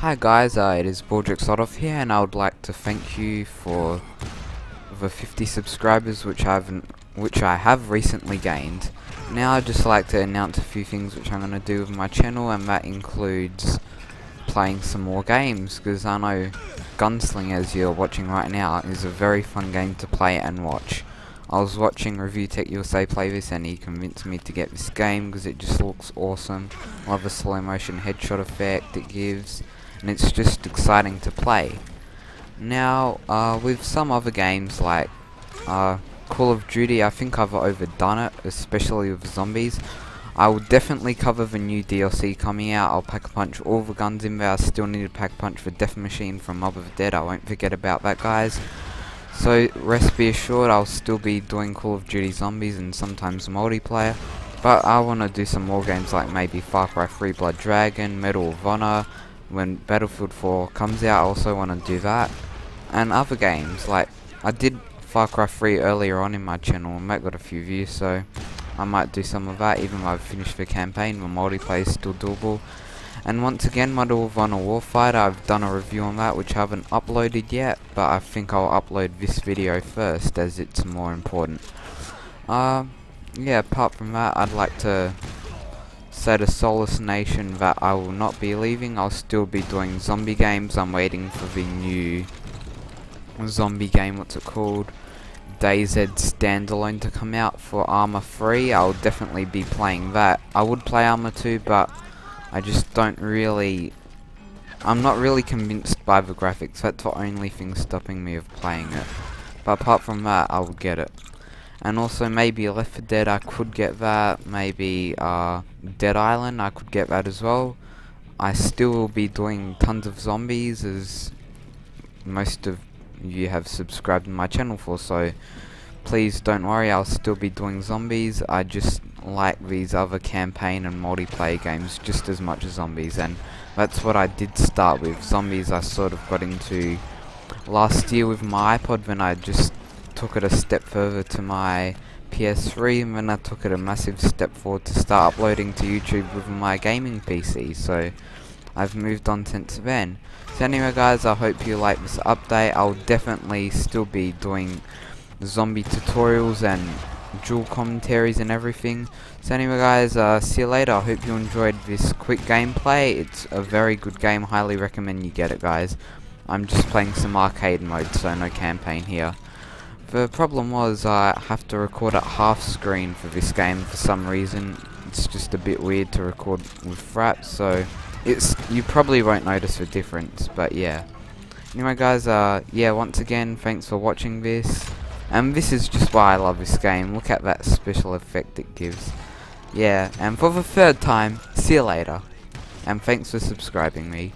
Hi guys, uh, it is Baldrick here and I would like to thank you for the 50 subscribers which I've which I have recently gained. Now I'd just like to announce a few things which I'm going to do with my channel and that includes playing some more games because I know Gunslinger as you're watching right now is a very fun game to play and watch. I was watching Review Tech USA play this and he convinced me to get this game because it just looks awesome. Love the slow motion headshot effect it gives and it's just exciting to play. Now, uh, with some other games like uh, Call of Duty, I think I've overdone it, especially with zombies. I will definitely cover the new DLC coming out. I'll pack a punch all the guns in there. I still need to pack a punch for Death Machine from Mob of the Dead. I won't forget about that, guys. So, rest be assured, I'll still be doing Call of Duty Zombies and sometimes multiplayer. But I want to do some more games like maybe Far Cry 3 Blood Dragon, Medal of Honor, when Battlefield 4 comes out, I also want to do that. And other games, like, I did Far Cry 3 earlier on in my channel, and that got a few views, so I might do some of that, even though I've finished the campaign, the multiplayer is still doable. And once again, Medal of Honor Warfighter, I've done a review on that, which I haven't uploaded yet, but I think I'll upload this video first, as it's more important. Uh, yeah, apart from that, I'd like to say to Solace Nation that I will not be leaving. I'll still be doing zombie games. I'm waiting for the new zombie game, what's it called? DayZ standalone to come out for Arma 3. I'll definitely be playing that. I would play Arma 2, but I just don't really... I'm not really convinced by the graphics. That's the only thing stopping me of playing it. But apart from that, I will get it. And also maybe Left 4 Dead, I could get that. Maybe uh, Dead Island, I could get that as well. I still will be doing tons of zombies as most of you have subscribed to my channel for, so please don't worry, I'll still be doing zombies. I just like these other campaign and multiplayer games just as much as zombies, and that's what I did start with. Zombies I sort of got into last year with my iPod when I just took it a step further to my PS3 and then I took it a massive step forward to start uploading to YouTube with my gaming PC so I've moved on since then. So anyway guys I hope you like this update I'll definitely still be doing zombie tutorials and dual commentaries and everything. So anyway guys, uh, see you later. I hope you enjoyed this quick gameplay. It's a very good game. Highly recommend you get it guys. I'm just playing some arcade mode, so no campaign here. The problem was I have to record at half screen for this game for some reason. It's just a bit weird to record with fraps, so it's you probably won't notice the difference, but yeah. Anyway guys, uh, yeah, once again, thanks for watching this. And this is just why I love this game. Look at that special effect it gives. Yeah, and for the third time, see you later. And thanks for subscribing me.